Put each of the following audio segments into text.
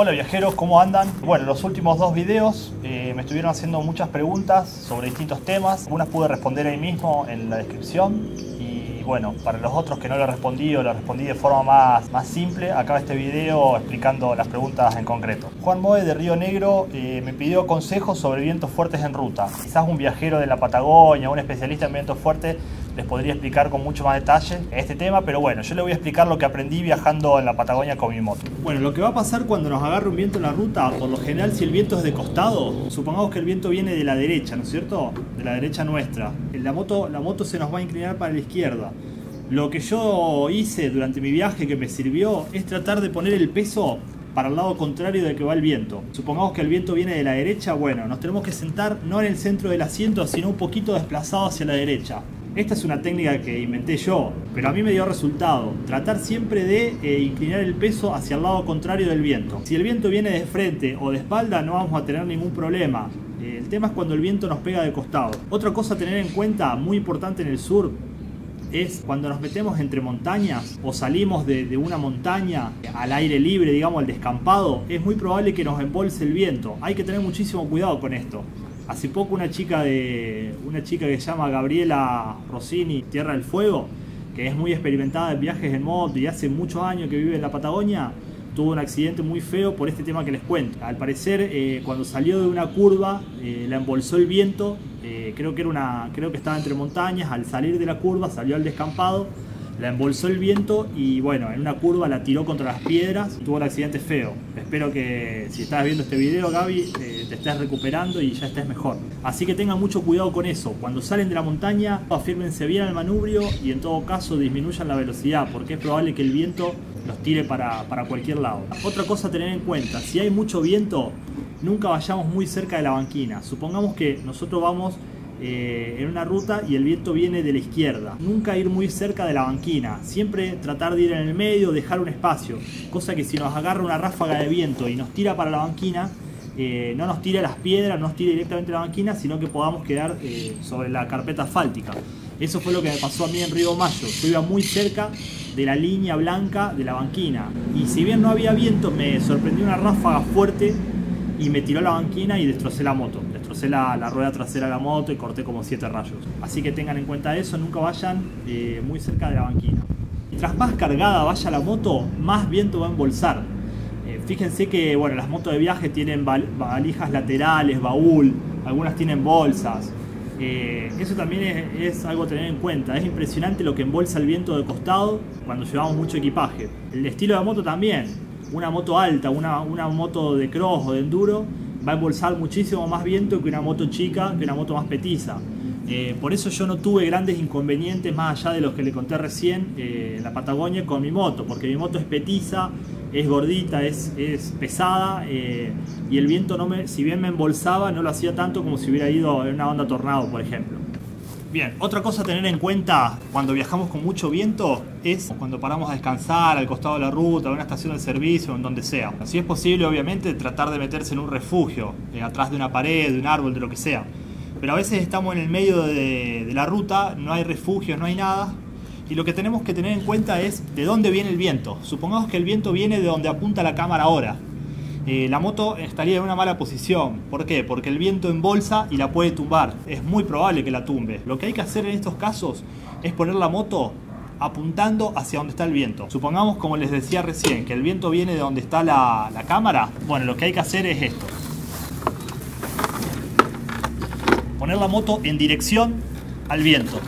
Hola viajeros, ¿cómo andan? Bueno, los últimos dos videos eh, me estuvieron haciendo muchas preguntas sobre distintos temas. Algunas pude responder ahí mismo en la descripción. Y bueno, para los otros que no lo respondí o lo respondí de forma más, más simple, acaba este video explicando las preguntas en concreto. Juan Moe de Río Negro eh, me pidió consejos sobre vientos fuertes en ruta. Quizás un viajero de la Patagonia, un especialista en vientos fuertes, les podría explicar con mucho más detalle este tema, pero bueno, yo le voy a explicar lo que aprendí viajando en la Patagonia con mi moto. Bueno, lo que va a pasar cuando nos agarre un viento en la ruta, por lo general si el viento es de costado, supongamos que el viento viene de la derecha, ¿no es cierto? De la derecha nuestra. La moto, la moto se nos va a inclinar para la izquierda. Lo que yo hice durante mi viaje que me sirvió es tratar de poner el peso para el lado contrario del que va el viento. Supongamos que el viento viene de la derecha, bueno, nos tenemos que sentar no en el centro del asiento, sino un poquito desplazado hacia la derecha. Esta es una técnica que inventé yo, pero a mí me dio resultado. Tratar siempre de eh, inclinar el peso hacia el lado contrario del viento. Si el viento viene de frente o de espalda no vamos a tener ningún problema. Eh, el tema es cuando el viento nos pega de costado. Otra cosa a tener en cuenta, muy importante en el sur, es cuando nos metemos entre montañas o salimos de, de, una montaña al aire libre, digamos al descampado, es muy probable que nos embolse el viento. Hay que tener muchísimo cuidado con esto. Hace poco una chica de una chica que se llama Gabriela Rossini, Tierra del Fuego, que es muy experimentada en viajes en moto y hace muchos años que vive en la Patagonia, tuvo un accidente muy feo por este tema que les cuento. Al parecer, eh, cuando salió de una curva, eh, la embolsó el viento. Eh, creo que era una, creo que estaba entre montañas. Al salir de la curva, salió al descampado la embolsó el viento y bueno, en una curva la tiró contra las piedras tuvo un accidente feo. Espero que si estás viendo este video, Gaby, eh, te estés recuperando y ya estés mejor. Así que tengan mucho cuidado con eso. Cuando salen de la montaña, afírmense bien al manubrio y en todo caso disminuyan la velocidad porque es probable que el viento los tire para, para cualquier lado. Otra cosa a tener en cuenta, si hay mucho viento, nunca vayamos muy cerca de la banquina. Supongamos que nosotros vamos eh, en una ruta y el viento viene de la izquierda. Nunca ir muy cerca de la banquina, siempre tratar de ir en el medio, dejar un espacio, cosa que si nos agarra una ráfaga de viento y nos tira para la banquina, eh, no nos tire las piedras, no nos tire directamente la banquina, sino que podamos quedar eh, sobre la carpeta asfáltica. Eso fue lo que me pasó a mí en Río Mayo. Yo iba muy cerca de la línea blanca de la banquina. Y si bien no había viento, me sorprendió una ráfaga fuerte y me tiró la banquina y destrocé la moto. Destrocé la, rueda trasera de la moto y corté como 7 rayos. Así que tengan en cuenta eso, nunca vayan eh, muy cerca de la banquina. Mientras más cargada vaya la moto, más viento va a embolsar. Eh, fíjense que bueno, las motos de viaje tienen valijas laterales, baúl, algunas tienen bolsas. Eh, eso también es, es, algo a tener en cuenta. Es impresionante lo que embolsa el viento de costado cuando llevamos mucho equipaje. El estilo de la moto también una moto alta, una, una moto de cross o de enduro, va a embolsar muchísimo más viento que una moto chica, que una moto más petiza. Eh, por eso yo no tuve grandes inconvenientes más allá de los que le conté recién eh, en la Patagonia con mi moto, porque mi moto es petiza, es gordita, es, es pesada eh, y el viento, no me, si bien me embolsaba, no lo hacía tanto como si hubiera ido en una onda tornado, por ejemplo. Bien, otra cosa a tener en cuenta cuando viajamos con mucho viento es cuando paramos a descansar al costado de la ruta, en una estación de servicio, en donde sea. Si es posible, obviamente, tratar de meterse en un refugio, eh, atrás de una pared, de un árbol, de lo que sea. Pero a veces estamos en el medio de, de la ruta, no hay refugios, no hay nada, y lo que tenemos que tener en cuenta es de dónde viene el viento. Supongamos que el viento viene de donde apunta la cámara ahora. Eh, la moto estaría en una mala posición. ¿Por qué? Porque el viento embolsa y la puede tumbar. Es muy probable que la tumbe. Lo que hay que hacer en estos casos es poner la moto apuntando hacia donde está el viento. Supongamos, como les decía recién, que el viento viene de donde está la, cámara. Bueno, lo que hay que hacer es esto. Poner la moto en dirección al viento.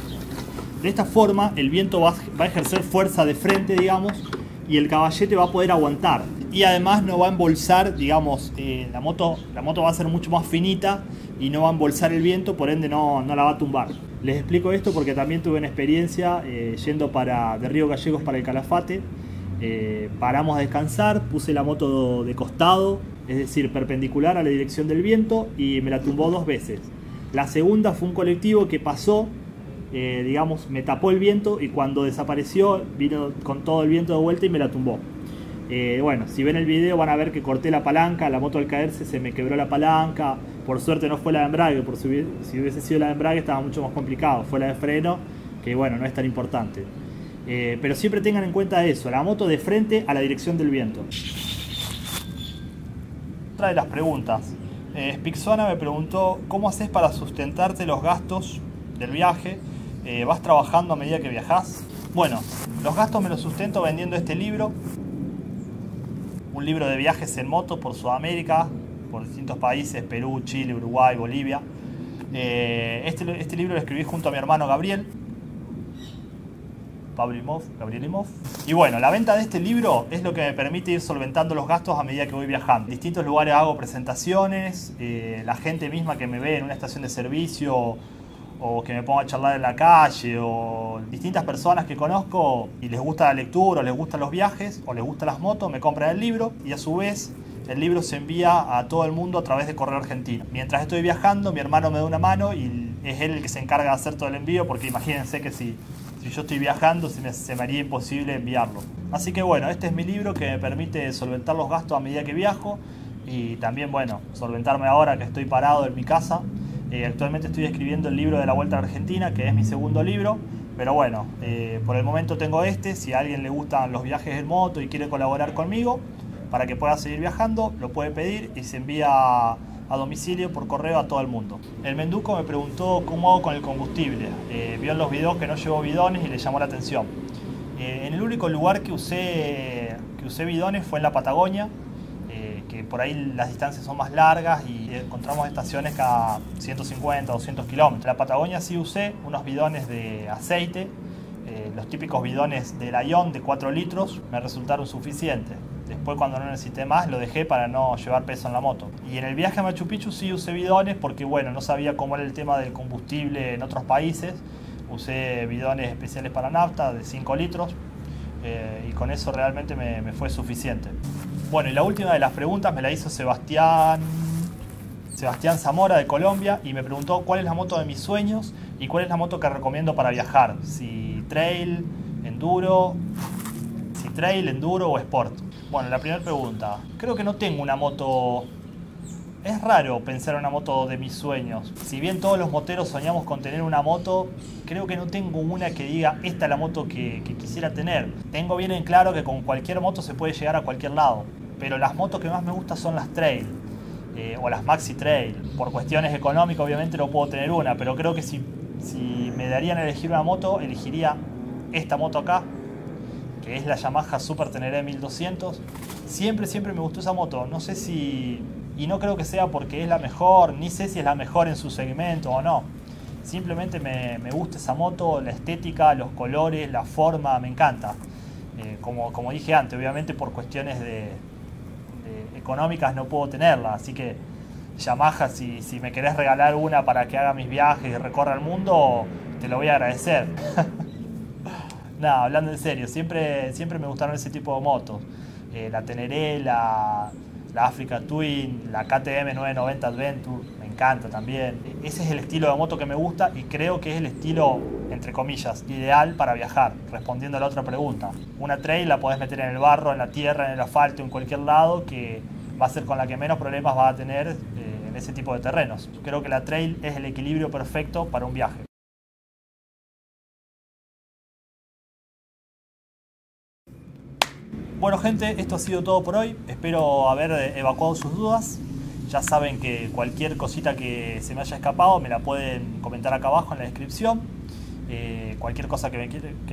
De esta forma el viento va, va a ejercer fuerza de frente, digamos, y el caballete va a poder aguantar y además no va a embolsar, digamos, eh, la, moto, la moto va a ser mucho más finita y no va a embolsar el viento, por ende no, no la va a tumbar. Les explico esto porque también tuve una experiencia eh, yendo para, de Río Gallegos para el Calafate. Eh, paramos a descansar, puse la moto de costado, es decir, perpendicular a la dirección del viento y me la tumbó dos veces. La segunda fue un colectivo que pasó, digamos, me tapó el viento y cuando desapareció vino con todo el viento de vuelta y me la tumbó. Eh, bueno, si ven el video van a ver que corté la palanca, la moto al caerse se me quebró la palanca, por suerte no fue la de embrague, por si hubiese sido la de embrague estaba mucho más complicado, fue la de freno, que bueno, no es tan importante. Eh, pero siempre tengan en cuenta eso, la moto de frente a la dirección del viento. otra de las preguntas. Eh, Spixona me preguntó, ¿cómo haces para sustentarte los gastos del viaje? Eh, ¿Vas trabajando a medida que viajas? Bueno, los gastos me los sustento vendiendo este libro. Un libro de viajes en moto por Sudamérica, por distintos países, Perú, Chile, Uruguay, Bolivia. Eh, este, este libro lo escribí junto a mi hermano Gabriel, Pablo Gabriel Imov. Y bueno, la venta de este libro es lo que me permite ir solventando los gastos a medida que voy viajando. En distintos lugares hago presentaciones, eh, la gente misma que me ve en una estación de servicio o que me pongo a charlar en la calle o distintas personas que conozco y les gusta la lectura o les gustan los viajes o les gustan las motos, me compran el libro y a su vez el libro se envía a todo el mundo a través de correo argentino. Mientras estoy viajando, mi hermano me da una mano y es él el que se encarga de hacer todo el envío porque imagínense que si si yo estoy viajando se me, haría imposible enviarlo. Así que bueno, este es mi libro que me permite solventar los gastos a medida que viajo y también, bueno, solventarme ahora que estoy parado en mi casa. Eh, actualmente estoy escribiendo el libro de la Vuelta a Argentina, que es mi segundo libro, pero bueno, eh, por el momento tengo este. Si a alguien le gustan los viajes en moto y quiere colaborar conmigo para que pueda seguir viajando, lo puede pedir y se envía a domicilio por correo a todo el mundo. El Menduco me preguntó cómo hago con el combustible. Eh, vio en los videos que no llevo bidones y le llamó la atención. Eh, en el único lugar que usé, que usé bidones fue en la Patagonia, que por ahí las distancias son más largas y encontramos estaciones cada 150, 200 kilómetros. La Patagonia sí usé unos bidones de aceite, los típicos bidones de Lyon de 4 litros, me resultaron suficientes. Después cuando no necesité más lo dejé para no llevar peso en la moto. Y en el viaje a Machu Picchu sí usé bidones porque bueno, no sabía cómo era el tema del combustible en otros países. Usé bidones especiales para nafta de 5 litros eh, y con eso realmente me, me, fue suficiente. Bueno, y la última de las preguntas me la hizo Sebastián, Sebastián Zamora de Colombia y me preguntó cuál es la moto de mis sueños y cuál es la moto que recomiendo para viajar. Si trail, enduro, si trail, enduro o sport. Bueno, la primera pregunta. Creo que no tengo una moto... Es raro pensar en una moto de mis sueños. Si bien todos los moteros soñamos con tener una moto, creo que no tengo una que diga esta es la moto que, quisiera tener. Tengo bien en claro que con cualquier moto se puede llegar a cualquier lado. Pero las motos que más me gustan son las trail. Eh, o las maxi trail. Por cuestiones económicas obviamente no puedo tener una, pero creo que si, me darían a elegir una moto, elegiría esta moto acá, que es la Yamaha Super Teneré 1200. Siempre, siempre me gustó esa moto. No sé si... Y no creo que sea porque es la mejor, ni sé si es la mejor en su segmento o no. Simplemente me, gusta esa moto, la estética, los colores, la forma, me encanta. Eh, como, como dije antes, obviamente por cuestiones de, económicas no puedo tenerla, así que Yamaha, si, si me querés regalar una para que haga mis viajes y recorra el mundo, te lo voy a agradecer. Nada, hablando en serio, siempre, siempre me gustaron ese tipo de motos. Eh, la Teneré, la, la Africa Twin, la KTM 990 Adventure, encanta también. Ese es el estilo de moto que me gusta y creo que es el estilo, entre comillas, ideal para viajar, respondiendo a la otra pregunta. Una trail la podés meter en el barro, en la tierra, en el asfalto, en cualquier lado, que va a ser con la que menos problemas va a tener eh, en ese tipo de terrenos. Creo que la trail es el equilibrio perfecto para un viaje. Bueno gente, esto ha sido todo por hoy. Espero haber evacuado sus dudas. Ya saben que cualquier cosita que se me haya escapado me la pueden comentar acá abajo en la descripción. Eh, cualquier cosa que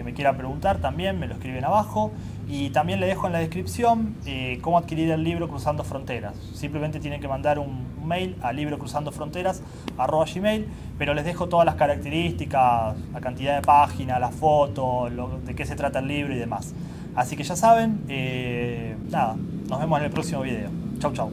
me, quiera preguntar también me lo escriben abajo. Y también le dejo en la descripción eh, cómo adquirir el libro Cruzando Fronteras. Simplemente tienen que mandar un, mail a librocruzandofronteras.gmail, pero les dejo todas las características, la cantidad de páginas, la foto, de qué se trata el libro y demás. Así que ya saben, eh, nada, nos vemos en el próximo video. Chau, chau.